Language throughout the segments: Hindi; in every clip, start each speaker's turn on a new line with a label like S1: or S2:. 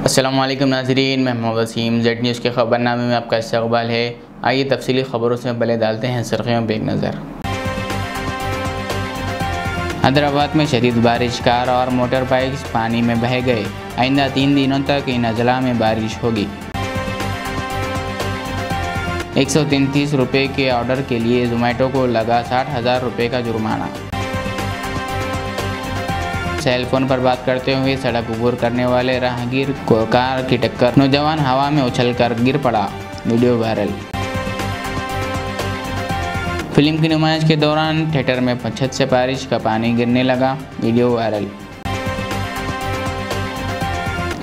S1: असलम नाजरीन, मैं मोहम्मद वसीम। जेड न्यूज़ के ख़बरनामे में आपका इस्तकबाल है। आइए तफसीली ख़बरों से पहले डालते हैं सरखियों पर एक नज़र। हैदराबाद में शदीद बारिश, कार और मोटर बाइक्स पानी में बह गए। आइंदा तीन दिनों तक इन अजला में बारिश होगी। एक सौ तैंतीस रुपये के ऑर्डर के लिए जोमेटो को लगा साठ हज़ार रुपये का जुर्माना। सेल फ़ोन पर बात करते हुए सड़क अबूर करने वाले राहगीर को कार की टक्कर, नौजवान हवा में उछलकर गिर पड़ा। Video viral. फ़िल्म की नुमाइश के दौरान थिएटर में छत से बारिश का पानी गिरने लगा। Video viral.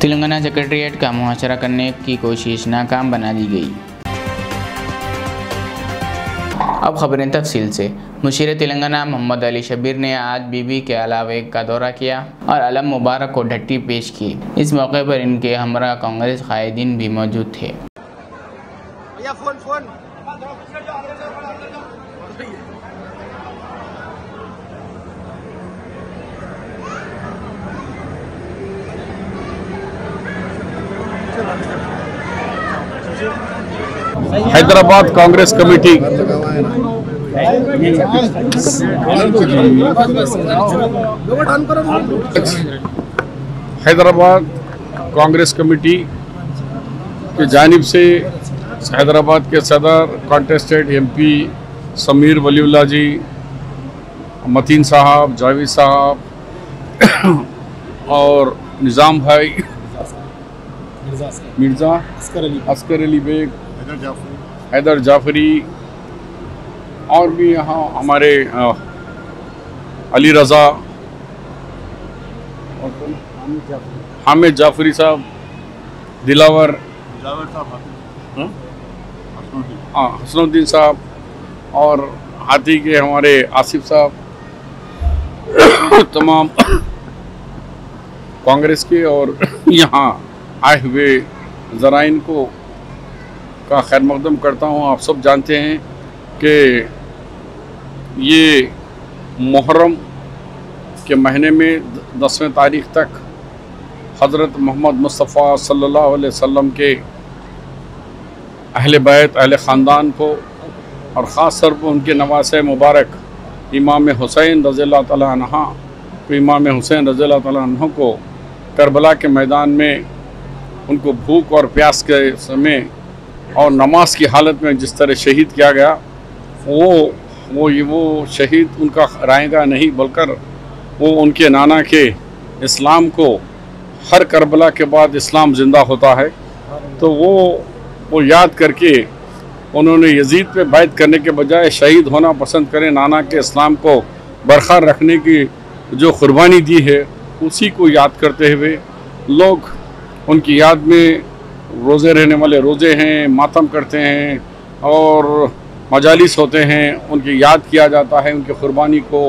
S1: तेलंगाना सेक्रेटरीट का मुहासरा करने की कोशिश नाकाम बना दी गई। अब खबरें तफसील से। मुशीर तेलंगाना मोहम्मद अली शबीर ने आज बीबी के अलावे का दौरा किया और अलम मुबारक को ढट्टी पेश की। इस मौके पर इनके हमरा कांग्रेस कायदीन भी मौजूद थे।
S2: Phone phone.
S3: Hyderabad Congress committee Hyderabad Congress committee की जानब से हैदराबाद के सदर कॉन्टेस्टेड एमपी समीर वलीउल्ला जी मतीन साहब जावेद साहब और निज़ाम भाई। मिर्ज़ा अस्कर अली। बेग हैदर जाफरी और भी यहाँ हमारे अली रज़ा हामिद जाफरी। साहब दिलावर। हाँ? हाँ हसनुद्दीन साहब और हाथी के हमारे आसिफ साहब तमाम कांग्रेस के और यहाँ आए हुए ज़राइन को का खैर मकदम करता हूँ। आप सब जानते हैं कि ये मुहर्रम के महीने में दसवें तारीख तक हज़रत मोहम्मद मुस्तफ़ा सल्लल्लाहु अलैहि वसल्लम के अहल बैत, अहल ख़ानदान को और ख़ास तौर पर उनके नवास मुबारक इमाम हुसैन रज़ी तहा तो इमाम हुसैन रज़ी तह को करबला के मैदान में उनको भूख और प्यास के समय और नमाज़ की हालत में जिस तरह शहीद किया गया, वो वो ये वो शहीद उनका रहेगा नहीं बोलकर वो उनके नाना के इस्लाम को, हर करबला के बाद इस्लाम ज़िंदा होता है। तो वो वो याद करके उन्होंने यजीद पे बैत करने के बजाय शहीद होना पसंद करें, नाना के इस्लाम को बरकरार रखने की जो कुर्बानी दी है, उसी को याद करते हुए लोग उनकी याद में रोज़े रहने वाले रोज़े हैं, मातम करते हैं और मजालिस होते हैं, उनकी याद किया जाता है, उनकी कुर्बानी को,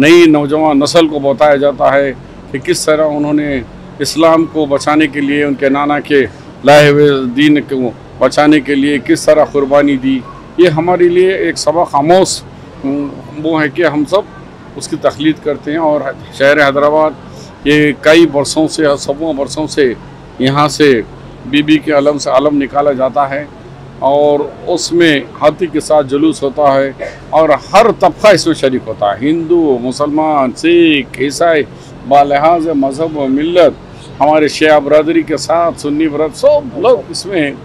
S3: नई नौजवान नस्ल को बताया जाता है कि किस तरह उन्होंने इस्लाम को बचाने के लिए, उनके नाना के लाए हुए दीन को बचाने के लिए किस तरह कुर्बानी दी। ये हमारे लिए एक सबक आमोज वो है कि हम सब उसकी तखलीद करते हैं और शहर हैदराबाद, ये कई बरसों से, सबों बरसों से यहाँ से बीबी के अलम से अलम निकाला जाता है। और उसमें हाथी के साथ जुलूस होता है और हर तबका इसमें शरीक होता है। हिंदू, मुसलमान, सिख, ईसाई, बालहाज, मज़हब व मिलत हमारे शिया बरदरी के साथ, सुन्नी बरद सब लोग इसमें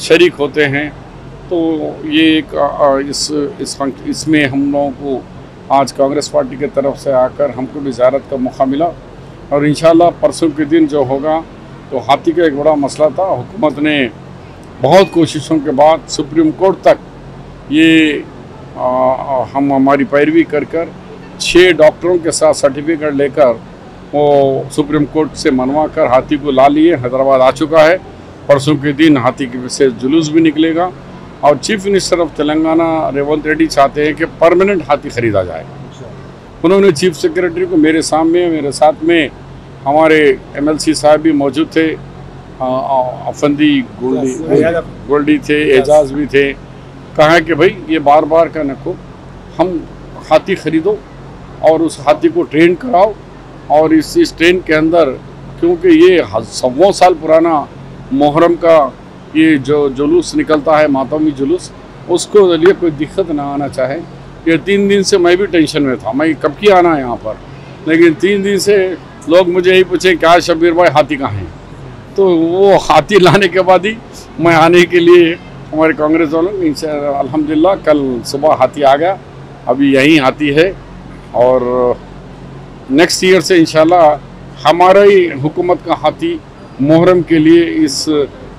S3: शरीक होते हैं। तो ये एक इस इस इसमें हम लोगों को आज कांग्रेस पार्टी की तरफ़ से आकर हमको भी ज़्यारत का मौका मिला और इन परसों के दिन जो होगा तो हाथी का एक बड़ा मसला था। हुकूमत ने बहुत कोशिशों के बाद सुप्रीम कोर्ट तक ये आ, हम हमारी पैरवी कर कर छः डॉक्टरों के साथ सर्टिफिकेट लेकर वो सुप्रीम कोर्ट से मनवा कर हाथी को ला लिए। हैदराबाद आ चुका है। परसों के दिन हाथी के विशेष जुलूस भी निकलेगा। और chief minister of Telangana Revanth Reddy चाहते हैं कि परमानेंट हाथी खरीदा जाए। उन्होंने चीफ सेक्रेटरी को मेरे सामने मेरे साथ में हमारे एमएलसी साहब भी मौजूद थे। अफंदी गोल्डी गोल्डी थे एजाज भी थे। कहा कि भाई ये बार बार का नको हम हाथी खरीदो और उस हाथी को ट्रेन कराओ और इस इस ट्रेन के अंदर क्योंकि ये सौ साल पुराना मुहर्रम का ये जो जुलूस निकलता है मातमी जुलूस उसको लिए कोई दिक्कत ना आना चाहे। ये तीन दिन से मैं भी टेंशन में था मैं कब की आना है यहाँ पर? लेकिन तीन दिन से लोग मुझे यही पूछे क्या शब्बीर भाई हाथी कहाँ हैं? तो वो हाथी लाने के बाद ही मैं आने के लिए हमारे कांग्रेस वालों इनसे अल्हम्दुलिल्लाह कल सुबह हाथी आ गया। अभी यहीं हाथी है और नेक्स्ट ईयर से इंशाल्लाह हमारा ही हुकूमत का हाथी मुहर्रम के लिए इस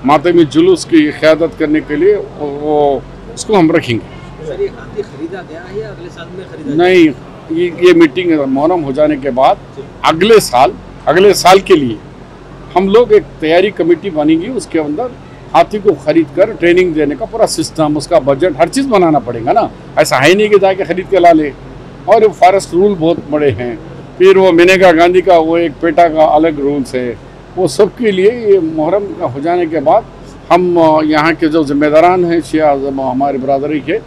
S3: मातमी जुलूस की क़्यादत करने के लिए वो उसको हम रखेंगे।
S2: हाथी खरीदा गया है या अगले साल में खरीदा
S3: नहीं ये ये मीटिंग मुहर्रम हो जाने के बाद अगले साल अगले साल के लिए। हम लोग एक तैयारी कमेटी बनेगी, उसके अंदर हाथी को खरीद कर ट्रेनिंग देने का पूरा सिस्टम उसका बजट हर चीज़ बनाना पड़ेगा ना। ऐसा है नहीं कि जाके खरीद के ला ले। और फॉरेस्ट रूल बहुत बड़े हैं। फिर वो मेनेका गांधी का, वो एक पेटा का अलग रूल्स है। वो सब के लिए ये मुहर्रम हो जाने के बाद हम यहाँ के जो जिम्मेदारान हैं, शिया अज़म हमारे बरदरी के,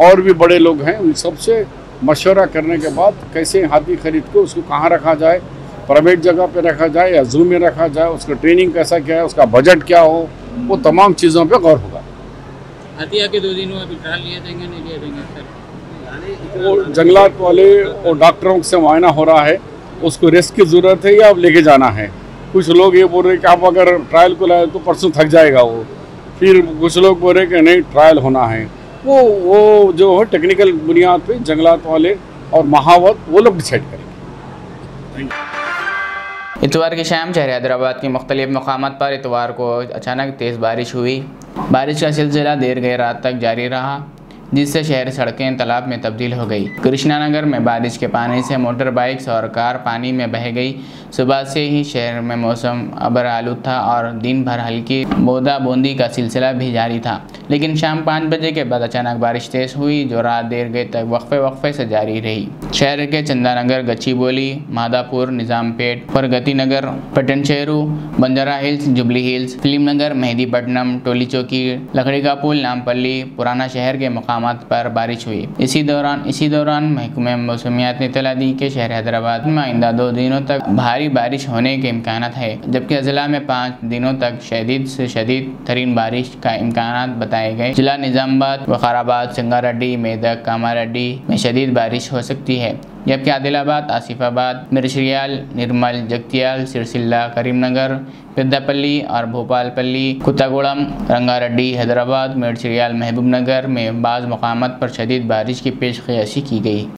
S3: और भी बड़े लोग हैं, उन सबसे मशवरा करने के बाद कैसे हाथी खरीद को, उसको कहाँ रखा जाए प्राइवेट जगह पे रखा जाए या जू में रखा जाए उसका ट्रेनिंग कैसा क्या है उसका बजट क्या हो वो तमाम चीज़ों पे गौर होगा।
S4: हतिया के दो दिन अभी ट्रायल लिए देंगे नहीं लिए देंगे सर?
S3: वो जंगलात वाले और डॉक्टरों से मुआयना हो रहा है उसको रेस्ट की ज़रूरत है या अब लेके जाना है? कुछ लोग ये बोल रहे हैं कि आप अगर ट्रायल को लाए तो परसों थक जाएगा वो। फिर कुछ लोग बोल रहे हैं कि नहीं ट्रायल होना है। वो वो जो है टेक्निकल बुनियाद पे जंगलात वाले और महावत वो लोग डिसाइड करेंगे।
S1: इतवार की शाम शहर हैदराबाद के मुख्तलिफ़ मकाम पर इतवार को अचानक तेज़ बारिश हुई। बारिश का सिलसिला देर गई रात तक जारी रहा। जिससे शहर, सड़कें, तालाब में तब्दील हो गई। कृष्णानगर में बारिश के पानी से मोटर बाइक्स और कार पानी में बह गई। सुबह से ही शहर में मौसम अबर आलू था और दिन भर हल्की बूंदा बूंदी का सिलसिला भी जारी था। लेकिन शाम पाँच बजे के बाद अचानक बारिश तेज़ हुई, जो रात देर गई तक वक्फे वक्फे से जारी रही। शहर के चंदानगर गच्चीबोली मादापुर निज़ामपेट, प्रगति नगर पटन शेरू बंजारा हिल्स, जुबली हिल्स, फ़िल्म नगर, मेहदीपट्टनम, टोली चौकी, लकड़ी का पुल, नामपल्ली, पुराना शहर के मकाम पर बारिश हुई। इसी दौरान इसी दौरान महकमे मौसमियात ने इतला दी कि शहर हैदराबाद में आइंदा दो दिनों तक भारी बारिश होने के इम्कान है, जबकि ज़िला में पाँच दिनों तक शदीद से शदीद तरीन बारिश का इम्कान बताए गए। जिला निज़ामबाद वखाराबाद संगारेड्डी, मेदक, कामारेड्डी में शदीद बारिश हो सकती है। जबकि आदिलाबाद आसिफाबाद मिर्शरियाल निर्मल जगतियाल सिरसिल्ला करीमनगर पेद्दापल्ली और भोपालपल्ली कुत्तागुड़म रंगारेड्डी हैदराबाद मिर्शरियाल महबूबनगर में बाज़ मकामत पर शदीद बारिश की पेशकशी की गई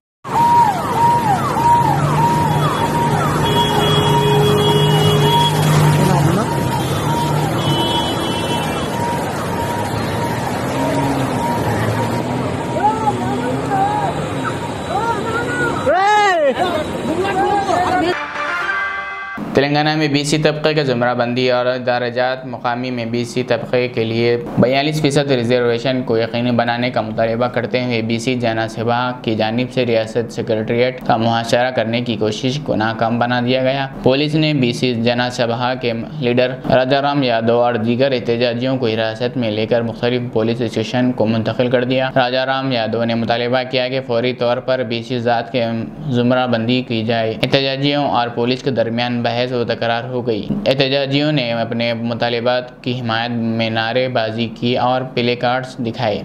S1: तेलंगाना में बीसी तबके के जुमराबंदी और दर्जात मकामी में बीसी तबके के लिए बयालीस फ़ीसद रिजर्वेशन को यकीनी बनाने का मुतालबा करते हुए बीसी जना सभा की जानब से रियासत सेक्रेटरीट का मुहाशरा करने की कोशिश को नाकाम बना दिया गया। पुलिस ने बीसी जना सभा के लीडर राजाराम यादव और दीगर एहतजाजियों को हिरासत में लेकर मुख्तलिफ़ पुलिस स्टेशन को मुंतकिल कर दिया। राजाराम यादव ने मुतालबा किया कि फौरी तौर पर बीसी ज़ात के ज़ुमराबंदी की जाए। एहतजाजियों और पुलिस के दरमियान बहस बहस व तकरार हो गई एहतजाजियों ने अपने मुतालबात की हिमायत में नारेबाजी की और प्ले कार्ड्स दिखाए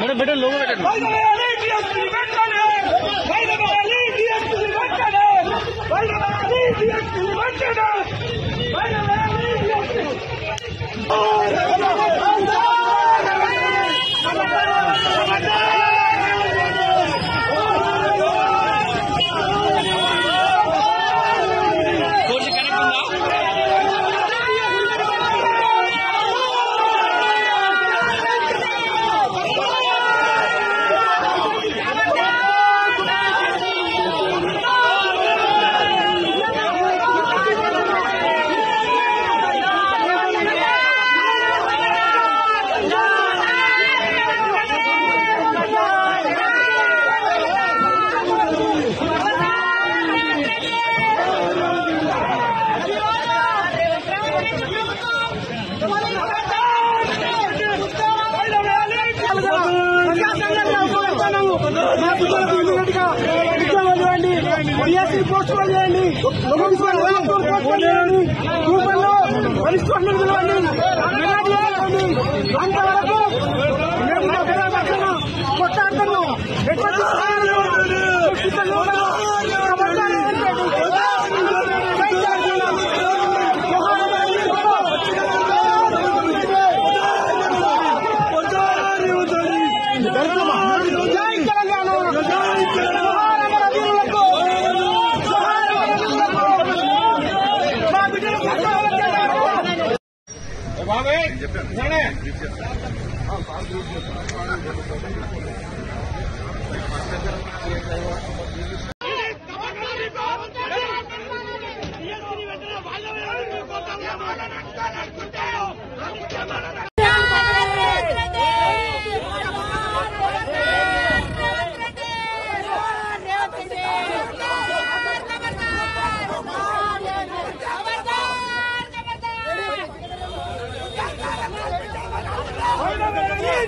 S5: बेटा बेटा लोगों Oh, ¡Échate!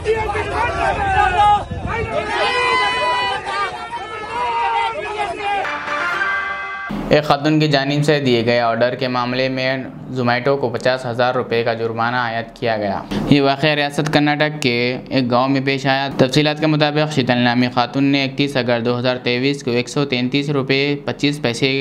S5: Dios, que
S1: एक खातून की जानब से दिए गए ऑर्डर के मामले में जोमेटो को पचास हज़ार रुपये का जुर्माना आयद किया गया। ये वाक़ रियासत कर्नाटक के एक गाँव में पेश आया। तफसीत के मुताबिक शीतल नामी खातून ने इकतीस अगस्त दो हज़ार तेईस को एक सौ तैंतीस रुपये पच्चीस पैसे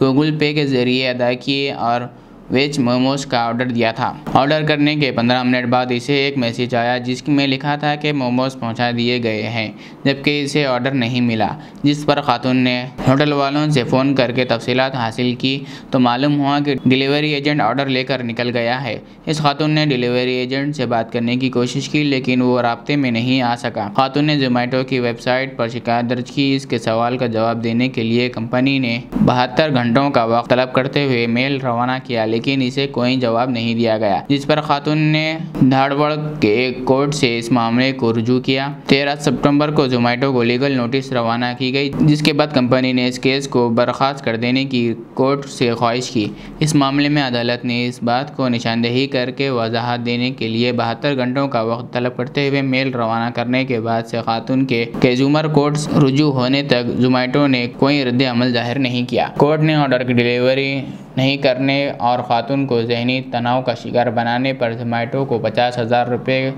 S1: गूगल पे के ज़रिए अदा किए और वेज मोमोज का ऑर्डर दिया था। ऑर्डर करने के 15 मिनट बाद इसे एक मैसेज आया जिसमें लिखा था कि मोमोज पहुँचा दिए गए हैं, जबकि इसे ऑर्डर नहीं मिला, जिस पर खातून ने होटल वालों से फ़ोन करके तफसीलात हासिल की। तो मालूम हुआ कि डिलीवरी एजेंट ऑर्डर लेकर निकल गया है। इस खातून ने डिलीवरी एजेंट से बात करने की कोशिश की, लेकिन वो रबते में नहीं आ सका। खातून ने जोमेटो की वेबसाइट पर शिकायत दर्ज की। इसके सवाल का जवाब देने के लिए कंपनी ने बहत्तर घंटों का वक्त तलब करते हुए मेल रवाना किया इसे कोई जवाब नहीं दिया गया, जिस पर खातून ने धारवाड़ के कोर्ट से इस मामले को रुजू किया। तेरह सितंबर को जोमेटो को लीगल नोटिस रवाना की गई, जिसके बाद कंपनी ने इस केस को बर्खास्त कर देने की कोर्ट से ख्वाहिश की। इस मामले में अदालत ने इस बात को निशानदेही करके वजाहत देने के लिए बहत्तर घंटों का वक्त तलब करते हुए मेल रवाना करने के बाद से खातून के कंज्यूमर कोर्ट रुजू होने तक जोमेटो ने कोई रद्द अमल ज़ाहिर नहीं किया। कोर्ट ने ऑर्डर की डिलीवरी नहीं करने और खातून को जहनी तनाव का शिकार बनाने पर जोमैटो को पचास हज़ार रुपये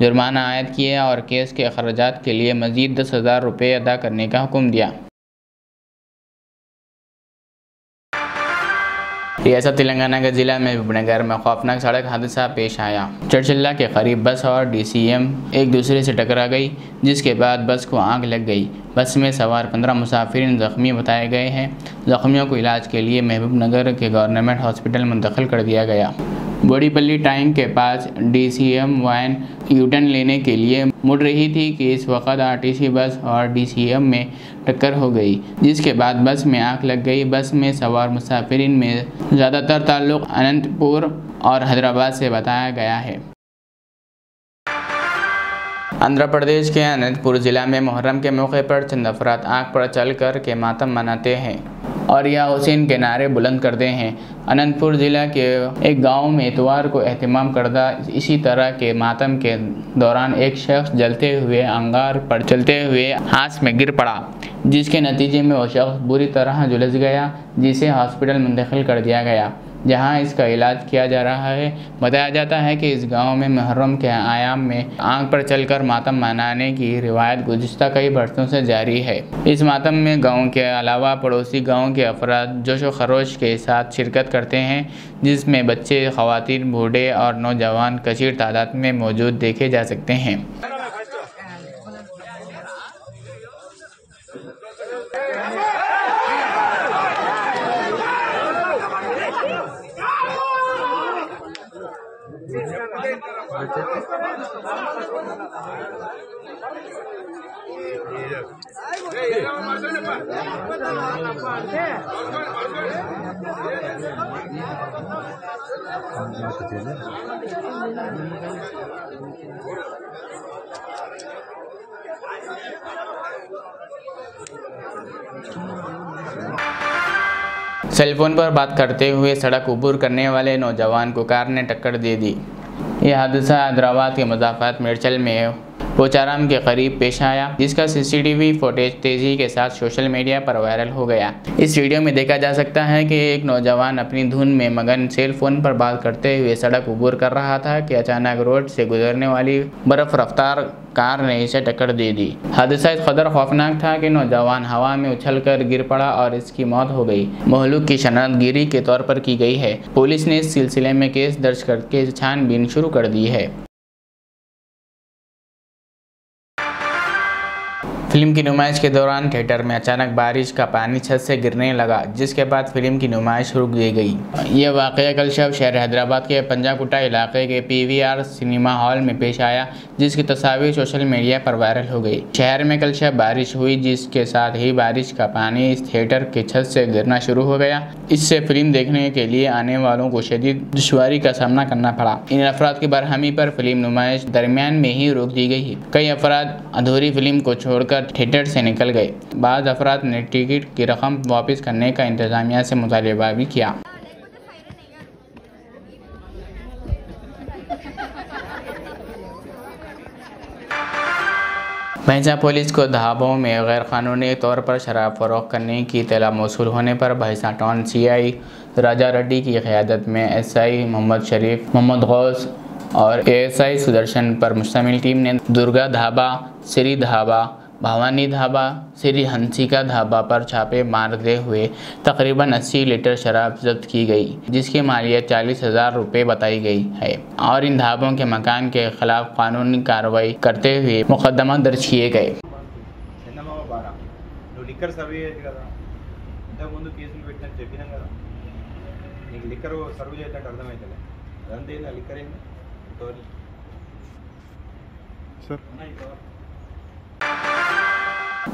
S1: जुर्माना आयद किया और केस के अखराज के लिए मजीद दस हज़ार रुपये अदा करने का हुक्म दिया। रियासत तेलंगाना के ज़िला महबूबनगर में खौफनाक सड़क हादसा पेश आया। चरचिल्ला के करीब बस और डीसीएम एक दूसरे से टकरा गई, जिसके बाद बस को आग लग गई। बस में सवार पंद्रह मुसाफिर जख्मी बताए गए हैं। जख्मियों को इलाज के लिए महबूब नगर के गवर्नमेंट हॉस्पिटल मुंतकिल कर दिया गया। बोड़ीपल्ली टाइम के पास डीसीएम वैन यूटर्न लेने के लिए मुड़ रही थी कि इस वक्त आरटीसी बस और डीसीएम में टक्कर हो गई, जिसके बाद बस में आग लग गई। बस में सवार मुसाफिरीन में ज़्यादातर ताल्लुक अनंतपुर और हैदराबाद से बताया गया है। आंध्र प्रदेश के अनंतपुर ज़िला में मुहर्रम के मौके पर चंद अफराद आग पर चल कर के मातम मनाते हैं। और या हुसैन के नारे बुलंद करते हैं। अनंतपुर ज़िला के एक गाँव में इतवार को अहतमाम करदा इसी तरह के मातम के दौरान एक शख्स जलते हुए अंगार पर चलते हुए हाथ में गिर पड़ा, जिसके नतीजे में वह शख्स बुरी तरह झुलस गया, जिसे हॉस्पिटल मुंतकिल कर दिया गया। जहाँ इसका इलाज किया जा रहा है, बताया जाता है कि इस गाँव में मुहर्रम के आयाम में आग पर चलकर मातम मनाने की रिवायत गुज़श्ता कई बरसों से जारी है। इस मातम में गाँव के अलावा पड़ोसी गाँव के अफराद जोश व खरोश के साथ शिरकत करते हैं, जिसमें बच्चे खवातीन बूढ़े और नौजवान कसीर तादाद में मौजूद देखे जा सकते हैं। सेलफोन पर बात करते हुए सड़क अबूर करने वाले नौजवान को कार ने टक्कर दे दी। यह हादसा हैदराबाद के मजाफात मिर्चल में पोचाराम के करीब पेश आया, जिसका सीसीटीवी फुटेज तेज़ी के साथ सोशल मीडिया पर वायरल हो गया। इस वीडियो में देखा जा सकता है कि एक नौजवान अपनी धुन में मगन सेल फ़ोन पर बात करते हुए सड़क उबूर कर रहा था कि अचानक रोड से गुजरने वाली बर्फ़ रफ्तार कार ने इसे टक्कर दे दी। हादसा इस कदर खौफनाक था कि नौजवान हवा में उछलकर गिर पड़ा और इसकी मौत हो गई। महलूक की शनाख्तगिरी के तौर पर की गई है। पुलिस ने इस सिलसिले में केस दर्ज करके छानबीन शुरू कर दी है। फ़िल्म की नुमाइश के दौरान थिएटर में अचानक बारिश का पानी छत से गिरने लगा, जिसके बाद फ़िल्म की नुमाइश रुक दी गई। यह वाक़ कल शब शहर हैदराबाद के पंजाकुटा इलाके के पीवीआर सिनेमा हॉल में पेश आया, जिसकी तस्वीर सोशल मीडिया पर वायरल हो गई। शहर में कल शब बारिश हुई, जिसके साथ ही बारिश का पानी इस थिएटर के छत से गिरना शुरू हो गया। इससे फ़िल्म देखने के लिए आने वालों को शदीद दुशारी का सामना करना पड़ा। इन अफराद की बरहमी पर फ़िल्म नुमाइश दरमियान में ही रोक दी गई। कई अफराद अधूरी फ़िल्म को छोड़कर थिएटर से निकल गए। बाद अफराद ने टिकट की रकम वापस करने का इंतजामिया से मुतालबा भी किया। भैंसा पुलिस को ढाबों में गैर कानूनी तौर पर शराब फरोख करने की तला मौसू होने पर भैंसा टाउन सी आई राजा रेड्डी की क़्यादत में एस आई मोहम्मद शरीफ, मोहम्मद गौस और एएसआई सुदर्शन पर मुश्तमिल टीम ने दुर्गा धाबा श्री ढाबा भवानी ढाबा श्री हंसिका ढाबा पर छापे मारते हुए तकरीबन 80 लीटर शराब जब्त की गई जिसकी मालियत चालीस हज़ार रुपये बताई गई है। और इन धाबों के मकान के खिलाफ कानूनी कार्रवाई करते हुए मुकदमा दर्ज किए गए।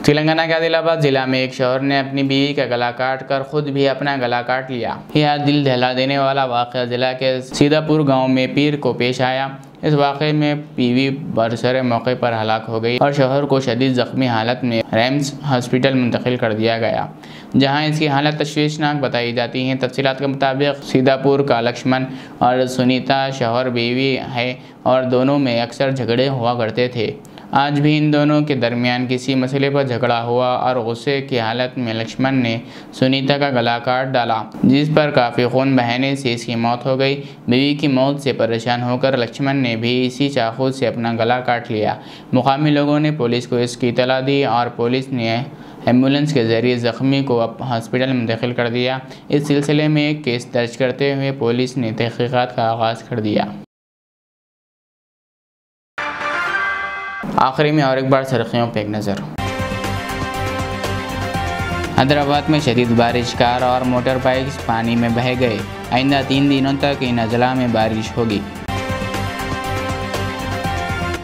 S1: तेलंगाना के आदिलाबाद जिला में एक शोहर ने अपनी बीवी का गला काट कर खुद भी अपना गला काट लिया। यह दिल दहला देने वाला वाक़ जिला के सीधापुर गाँव में पीर को पेश आया। इस वाक़े में बीवी बरसरे मौके पर हलाक हो गई और शोहर को शदीद ज़ख्मी हालत में रेम्स हॉस्पिटल मुंतकिल कर दिया गया। जहाँ इसकी हालत तशवीशनाक बताई जाती है। तफसीत के मुताबिक सीतापुर का लक्ष्मण और सुनीता शोहर बीवी है और दोनों में अक्सर झगड़े हुआ करते थे। आज भी इन दोनों के दरमियान किसी मसले पर झगड़ा हुआ और गुस्से की हालत में लक्ष्मण ने सुनीता का गला काट डाला, जिस पर काफ़ी खून बहने से इसकी मौत हो गई। बीवी की मौत से परेशान होकर लक्ष्मण ने भी इसी चाकू से अपना गला काट लिया। मुकामी लोगों ने पुलिस को इसकी इतला दी और पुलिस ने एंबुलेंस के ज़रिए ज़ख्मी को हॉस्पिटल मुंतकिल कर दिया। इस सिलसिले में एक केस दर्ज करते हुए पुलिस ने तहकीक़ात का आगाज़ कर दिया। आखिरी में और एक बार सरखियों पर एक नज़र। हैदराबाद में शदीद बारिश, कार और मोटर बाइक्स पानी में बह गए। आइंदा तीन दिनों तक इन अजला में बारिश होगी।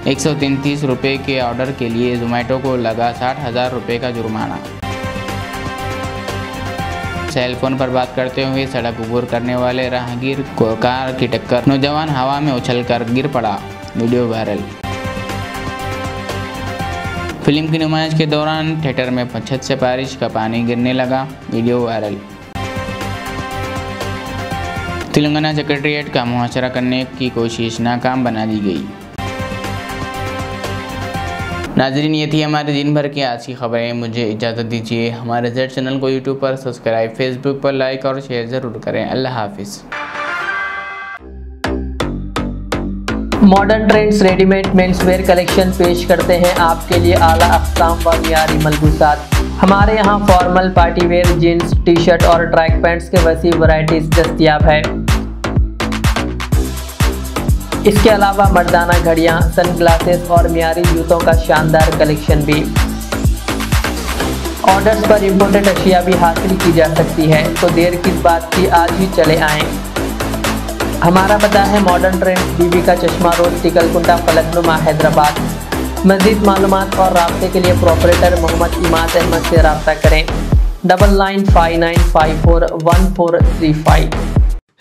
S1: एक सौ तैंतीस रुपये के ऑर्डर के लिए जोमेटो को लगा साठ हज़ार रुपये का जुर्माना। सेल फ़ोन पर बात करते हुए सड़क अबूर करने वाले राहगीर को कार की टक्कर। नौजवान हवा में उछलकर गिर पड़ा। Video viral. फ़िल्म की नुमाइश के दौरान थिएटर में छत से बारिश का पानी गिरने लगा, वीडियो वायरल। तेलंगाना सेक्रेटरीट का मुहासरा करने की कोशिश नाकाम बना दी गई। नाजरीन, ये थी हमारे दिन भर की आज की खबरें। मुझे इजाज़त दीजिए। हमारे जेड चैनल को यूट्यूब पर सब्सक्राइब फेसबुक पर लाइक और शेयर ज़रूर करें। अल्लाह हाफिज़।
S6: Modern trends readymade men's wear collection पेश करते हैं आपके लिए आला अकसाम व मीरी मलबूसात हमारे यहाँ formal party wear jeans T shirt और ट्रैक पैंट्स के वसी वैरायटीज दस्तियाब है। इसके अलावा मर्दाना घड़ियाँ सन ग्लासेस और मीरी जूतों का शानदार कलेक्शन भी। ऑर्डर्स पर इम्पोर्टेड अशिया भी हासिल की जा सकती है तो देर किस बात की आज ही चले आएँ। हमारा पता है मॉडर्न ट्रेंड बीबी का चश्मा रोड टिकलकुंडा फलकनुमा हैदराबाद। मजीद मालूम और रबते के लिए प्रोपरेटर मोहम्मद इमाद अहमद से रबता करें। Double nine five nine five four one four three five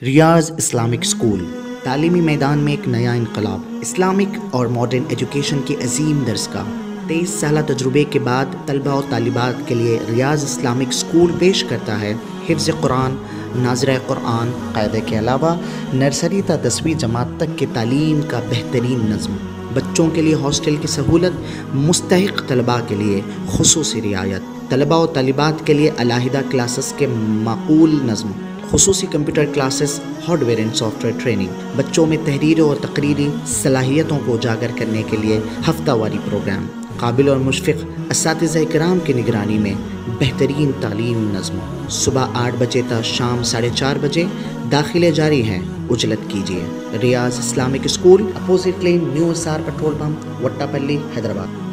S7: Riaz Islamic school, तालीमी मैदान में एक नया इनकलाब, इस्लामिक और मॉडर्न एजुकेशन की अजीम दरसगाह तेईस साल तजुर्बे के बाद तलबा और तालिबात के लिए रियाज इस्लामिक स्कूल पेश करता है हिफ्ज़ कुरान नाजर क़ुरान क़ायदे के अलावा नर्सरी ता दसवीं जमात तक की तालीम का बेहतरीन नज़म, बच्चों के लिए हॉस्टल की सहूलत मुस्तक तलबा के लिए खसूस रियायत, तलबा और तलबात के लिए अलाहिदा क्लासेस के माकूल नज़म, खसूसी computer classes, hardware and software training, बच्चों में तहरीर और तकरीरी सलाहियतों को उजागर करने के लिए हफ्तावारी प्रोग्राम। काबिल और मुशफ़ इस कराम की निगरानी में बेहतरीन तालीम नज़म। सुबह आठ बजे तक शाम साढ़े चार बजे दाखिले जारी हैं। उजलत कीजिए। Riaz Islamic school, opposite lane, new सार पेट्रोल पम्प वट्टापल्ली, हैदराबाद।